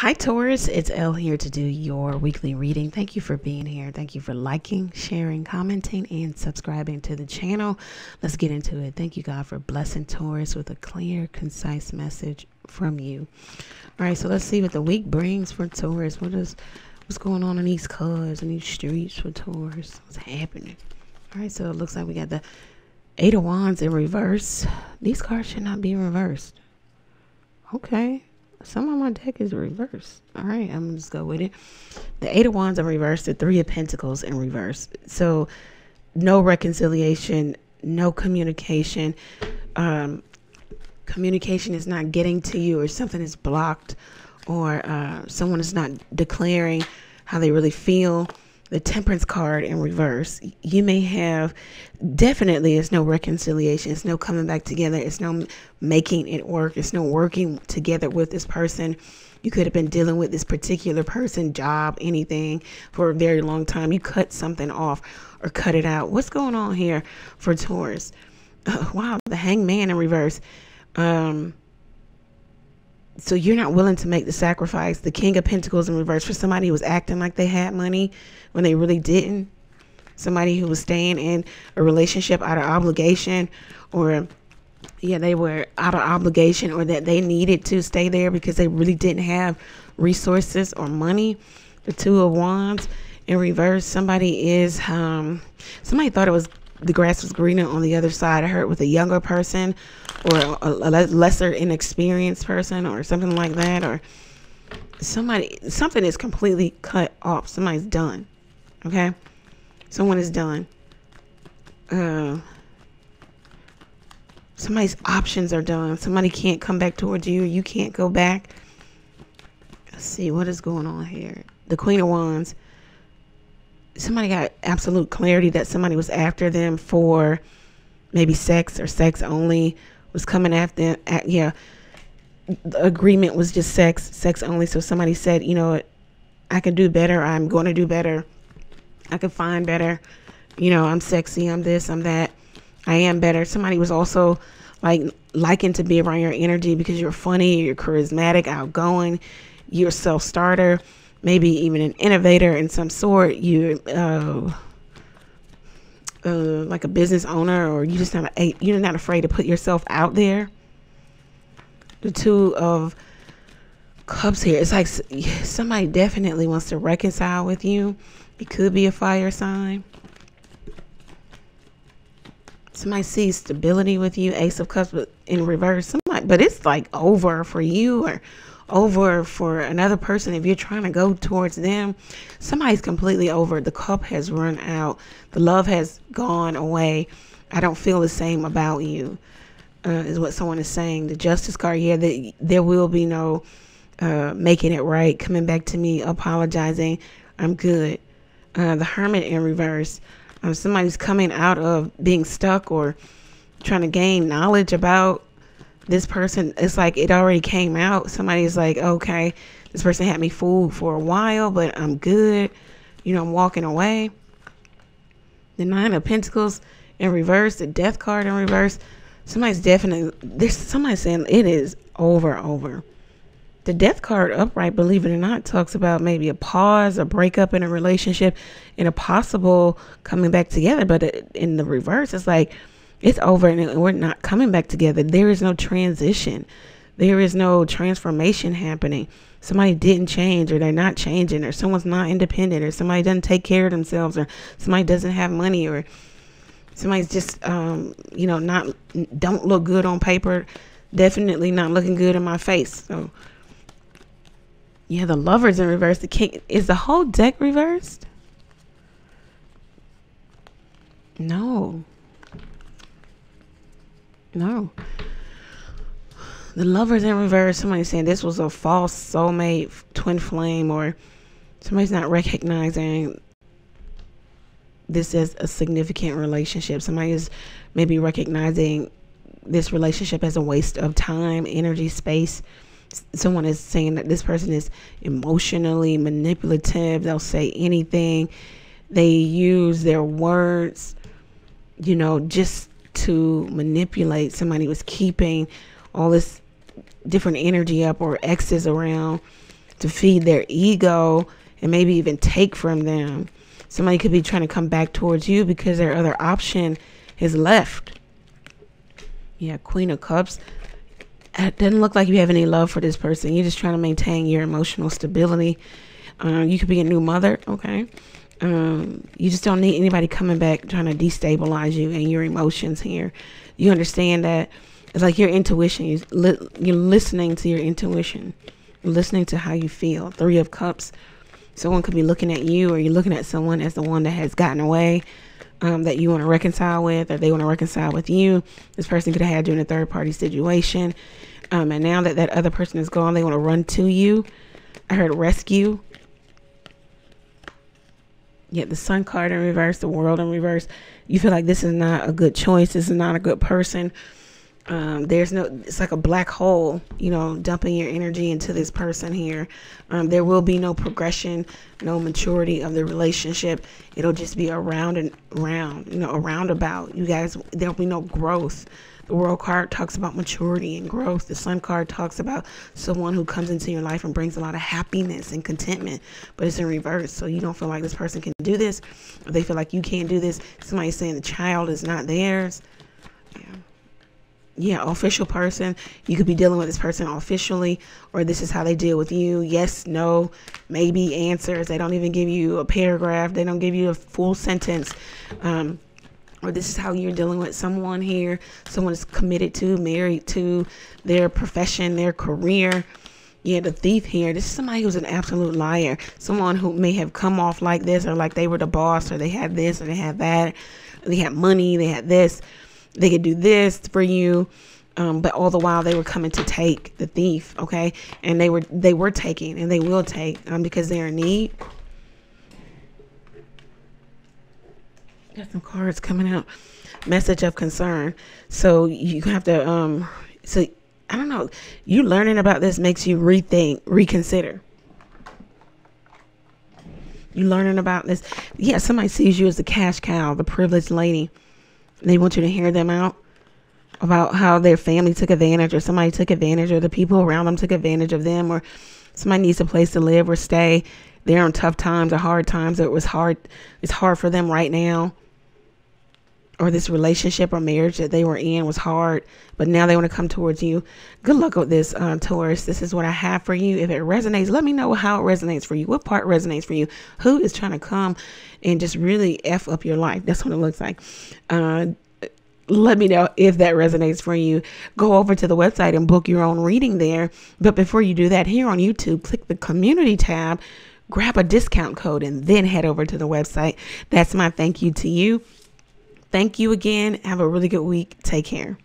Hi, Taurus. It's Elle here to do your weekly reading. Thank you for being here. Thank you for liking, sharing, commenting, and subscribing to the channel. Let's get into it. Thank you, God, for blessing Taurus with a clear, concise message from you. All right, so let's see what the week brings for Taurus. What is what's going on in these cars and these streets for Taurus? What's happening? All right, so it looks like we got the Eight of Wands in reverse. These cards should not be reversed. Okay. Some of my deck is reversed. All right, I'm just go with it. The Eight of Wands in reverse, the Three of Pentacles in reverse. So, no reconciliation, no communication. Um, communication is not getting to you, or something is blocked, or uh, someone is not declaring how they really feel the temperance card in reverse you may have definitely it's no reconciliation it's no coming back together it's no making it work it's no working together with this person. You could have been dealing with this particular person job anything for a very long time. You cut something off or cut it out. What's going on here for taurus? Uh, wow the hangman in reverse. Um so you're not willing to make the sacrifice the king of pentacles in reverse for somebody who was acting like they had money when they really didn't. Somebody who was staying in a relationship out of obligation or yeah they were out of obligation or that they needed to stay there because they really didn't have resources or money. The two of wands in reverse somebody is um somebody thought it was the grass was greener on the other side. I heard with a younger person or a, a lesser inexperienced person or something like that or somebody something is completely cut off. Somebody's done. Okay? Someone is done. Uh somebody's options are done. Somebody can't come back towards you. You can't go back. Let's see what is going on here. The Queen of Wands somebody got absolute clarity that somebody was after them for maybe sex or sex only was coming after them at, yeah. The agreement was just sex sex only. So somebody said you know i can do better. I'm going to do better. I can find better. You know i'm sexy. I'm this. I'm that. I am better. Somebody was also like liking to be around your energy because you're funny you're charismatic outgoing you're a self-starter maybe even an innovator in some sort. You uh, uh, like a business owner, or you just not a, you're not afraid to put yourself out there. The two of cups here. It's like somebody definitely wants to reconcile with you. It could be a fire sign. Somebody sees stability with you. Ace of Cups, but in reverse. Somebody, but it's like over for you, or over for another person, if you're trying to go towards them, somebody's completely over. The cup has run out, the love has gone away. I don't feel the same about you, uh, is what someone is saying. The justice card, yeah, the, there will be no uh, making it right, coming back to me, apologizing. I'm good. Uh, the hermit in reverse. Um, somebody's coming out of being stuck or trying to gain knowledge about this person it's like it already came out. Somebody's like okay this person had me fooled for a while but i'm good. You know i'm walking away. The nine of pentacles in reverse the death card in reverse. Somebody's definitely there's somebody saying it is over over. The death card upright believe it or not talks about maybe a pause a breakup in a relationship and a possible coming back together. But in the reverse it's like it's over and we're not coming back together. There is no transition. There is no transformation happening. Somebody didn't change or they're not changing or someone's not independent or somebody doesn't take care of themselves or somebody doesn't have money or somebody's just um, you know not don't look good on paper definitely not looking good in my face so yeah the lovers in reverse the king is the whole deck reversed no no. The lovers in reverse, somebody saying this was a false soulmate twin flame, or somebody's not recognizing this as a significant relationship. Somebody is maybe recognizing this relationship as a waste of time, energy, space. Someone is saying that this person is emotionally manipulative. They'll say anything. They use their words, you know, just to manipulate somebody was keeping all this different energy up or exes around to feed their ego and maybe even take from them. Somebody could be trying to come back towards you because their other option is left. Yeah, Queen of Cups. It doesn't look like you have any love for this person. You're just trying to maintain your emotional stability. Uh, you could be a new mother, okay? Um, you just don't need anybody coming back trying to destabilize you and your emotions here. You understand that it's like your intuition. You li- you're listening to your intuition, you're listening to how you feel. Three of Cups. Someone could be looking at you, or you're looking at someone as the one that has gotten away, um, that you want to reconcile with, or they want to reconcile with you. This person could have had you in a third party situation, um, and now that that other person is gone, they want to run to you. I heard rescue. Yet the sun card in reverse, the world in reverse. You feel like this is not a good choice. This is not a good person. Um, there's no, it's like a black hole, you know, dumping your energy into this person here. Um, there will be no progression, no maturity of the relationship. It'll just be around and round, you know, a roundabout. You guys, there'll be no growth. The world card talks about maturity and growth. The sun card talks about someone who comes into your life and brings a lot of happiness and contentment, but it's in reverse. So you don't feel like this person can do this, they feel like you can't do this. Somebody's saying the child is not theirs. Yeah official person. You could be dealing with this person officially, or this is how they deal with you. Yes, no, maybe answers. They don't even give you a paragraph, they don't give you a full sentence. Um, or this is how you're dealing with someone here. Someone is committed to, married to their profession, their career. Yeah, the thief here. This is somebody who's an absolute liar. Someone who may have come off like this, or like they were the boss, or they had this, or they had that. They had money, they had this they could do this for you. Um, but all the while they were coming to take the thief okay? And they were they were taking and they will take um, because they're in need. Got some cards coming out. Message of concern. So you have to um so i don't know. You learning about this makes you rethink reconsider. You learning about this. Yeah somebody sees you as the cash cow the privileged lady they want you to hear them out about how their family took advantage or somebody took advantage or the people around them took advantage of them or somebody needs a place to live or stay. They're in tough times or hard times or it was hard it's hard for them right now. Or this relationship or marriage that they were in was hard, but now they want to come towards you. Good luck with this, uh, Taurus. This is what I have for you. If it resonates, let me know how it resonates for you. What part resonates for you? Who is trying to come and just really F up your life? That's what it looks like. Uh, let me know if that resonates for you. Go over to the website and book your own reading there. But before you do that, here on YouTube, click the community tab, grab a discount code, and then head over to the website. That's my thank you to you. Thank you again. Have a really good week. Take care.